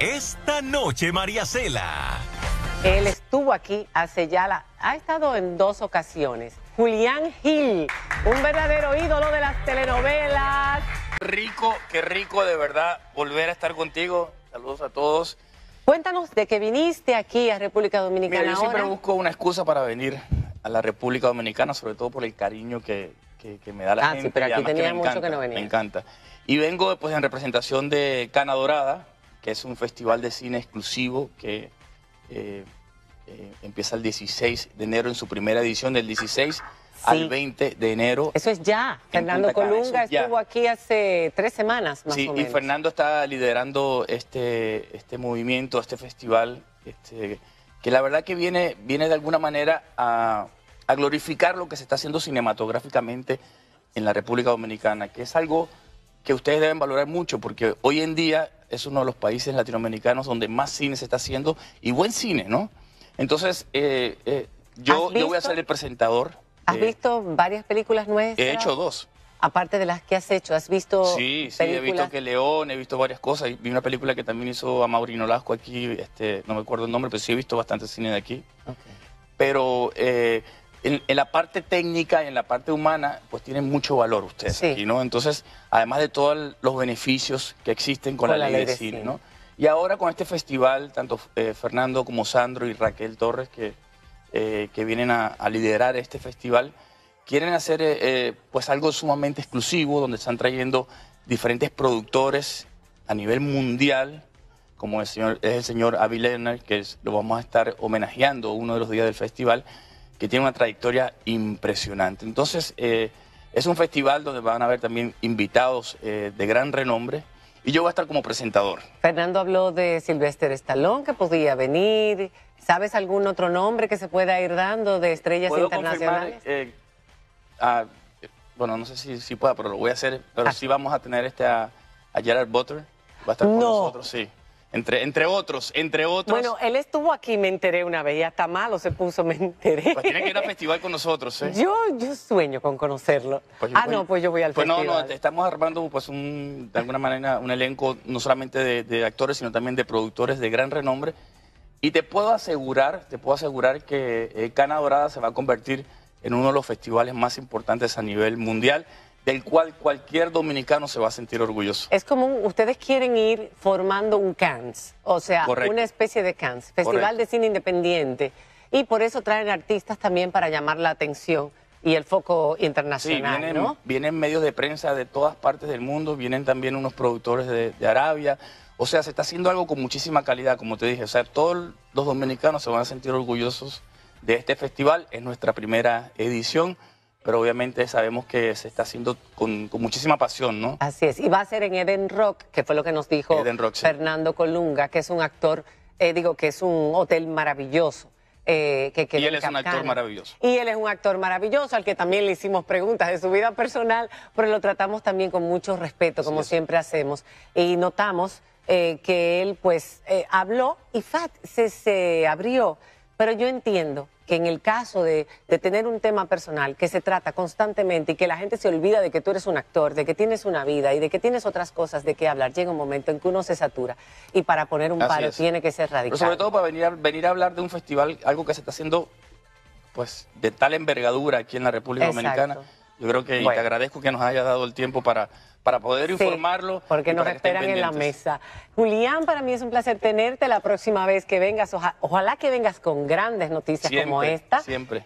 esta noche, María Cela. Él estuvo aquí hace ya la... Ha estado en dos ocasiones. Julián Gil, un verdadero ídolo de las telenovelas. Rico, qué rico de verdad volver a estar contigo. Saludos a todos. Cuéntanos de que viniste aquí a República Dominicana Mira, yo siempre ahora. busco una excusa para venir a la República Dominicana, sobre todo por el cariño que, que- que me da la Ah, sí, gente. pero y aquí además tenía mucho encanta, que no venía. Me encanta. Y vengo pues en representación de Cana Dorada, que es un festival de cine exclusivo que eh, eh, empieza el 16 de enero en su primera edición, del 16 al 20 de enero. Eso es ya. Fernando Colunga ya. estuvo aquí hace tres semanas más Sí, o y menos. Fernando está liderando este, este movimiento, este festival, este, que la verdad que viene, viene de alguna manera a, a glorificar lo que se está haciendo cinematográficamente en la República Dominicana, que es algo que ustedes deben valorar mucho, porque hoy en día es uno de los países latinoamericanos donde más cine se está haciendo, y buen cine, ¿no? Entonces, eh, eh, yo, ¿Has yo voy a ser el presentador. ¿Has eh, visto varias películas nuestras? He hecho dos. Aparte de las que has hecho, ¿has visto Sí, sí, he visto películas? que León, he visto varias cosas. Vi una película que también hizo a Maurino Lasco aquí, este, no me acuerdo el nombre, pero sí he visto bastante cine de aquí. Ok. Pero eh, en, en la parte técnica y en la parte humana, pues tienen mucho valor ustedes Sí. aquí, ¿no? Entonces, además de todos los beneficios que existen con, Con la, ley de, cine, ¿no? Y ahora con este festival, tanto eh, Fernando como Sandro y Raquel Torres, que, eh, que vienen a, a liderar este festival, quieren hacer eh, eh, pues algo sumamente exclusivo, donde están trayendo diferentes productores a nivel mundial, como el señor, es el señor Avi Lerner, que es- lo vamos a estar homenajeando uno de los días del festival, que tiene una trayectoria impresionante. Entonces, eh, es un festival donde van a haber también invitados eh, de gran renombre, y yo voy a estar como presentador. Fernando habló de Sylvester Stallone, que podía venir. ¿Sabes algún otro nombre que se pueda ir dando de estrellas ¿Puedo internacionales? eh, a- eh, bueno, no sé si, si pueda, pero lo voy a hacer. Pero Ah. sí vamos a tener este a, a Gerard Butler. Va a estar con No. nosotros, sí. Entre, entre otros, entre otros. Bueno, él estuvo aquí, me enteré una vez, y hasta malo se puso, me enteré. pues tiene que ir al festival con nosotros, ¿eh? Yo, yo sueño con conocerlo. Pues, ah, pues, no, pues yo voy al pues festival. no, no, te- estamos armando pues un, de alguna manera un elenco no solamente de, de actores, sino también de productores de gran renombre. Y te puedo asegurar, te puedo asegurar que eh, Cana Dorada se va a convertir en uno de los festivales más importantes a nivel mundial, del cual cualquier dominicano se va a sentir orgulloso. Es como un- ustedes quieren ir formando un Cannes, o sea, Correcto. una especie de Cannes, Festival Correcto. de Cine Independiente, y por eso traen artistas también para llamar la atención y el foco Sí, internacional, vienen, ¿no? vienen medios de prensa de todas partes del mundo, vienen también unos productores de, de Arabia. O sea, se está haciendo algo con muchísima calidad, como te dije. O sea, todos los dominicanos se van a sentir orgullosos de este festival. Es nuestra primera edición, pero obviamente sabemos que se está haciendo con, con muchísima pasión, ¿no? Así es, y va a ser en Eden Rock, que fue lo que nos dijo Eden Rock, sí. Fernando Colunga, que es un actor, eh, digo, que es un hotel maravilloso. eh, que queda Y él es un actor maravilloso. Y él es un actor maravilloso, al que también le hicimos preguntas de su vida personal, pero lo tratamos también con mucho respeto, como siempre hacemos. Y notamos eh, que él, pues, eh, habló y Fat se, se abrió. Pero yo entiendo que en el caso de, de tener un tema personal que se trata constantemente y que la gente se olvida de que tú eres un actor, de que tienes una vida y de que tienes otras cosas de qué hablar, llega un momento en que uno se satura y para poner un Así paro es. tiene que ser Pero radical. sobre todo para venir a, venir a hablar de un festival, algo que se está haciendo pues de tal envergadura aquí en la República Exacto. Dominicana. Yo creo que y te agradezco que nos haya dado el tiempo para, para poder Sí, informarlo. Porque nos esperan en la mesa. Julián, para mí es un placer tenerte la próxima vez que vengas. Oja- ojalá que vengas con grandes noticias como esta. siempre. Eh,